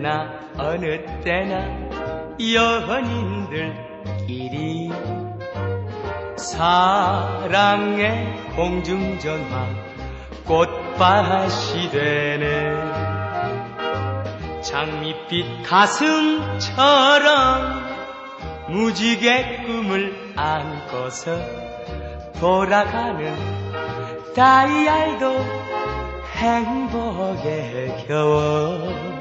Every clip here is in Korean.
언제나? 어느 때나? 연인들끼리 사랑의 공중전화 꽃밭이 되네 장밋빛 가슴처럼 무지개 꿈을 안고서 돌아가는 다이알도 행복에 겨워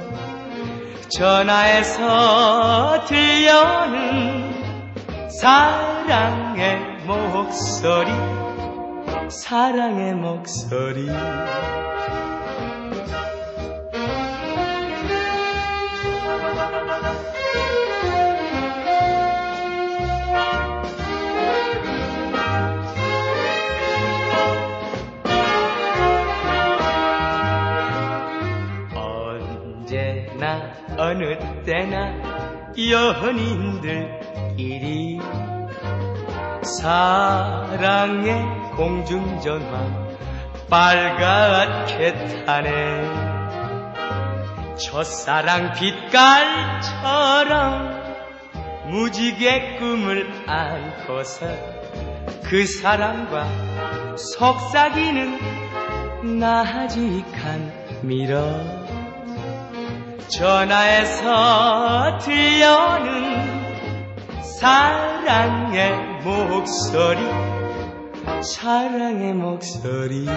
전화에서 들려오는 사랑의 목소리 사랑의 목소리 언제나 어느 때나 연인들끼리 사랑의 공중전화 빨갛게 타네. 첫사랑 빛깔처럼 무지개 꿈을 안고서 그 사람과 속삭이는 나직한 미러 전화에서 들려오는 사랑의 목소리 사랑의 목소리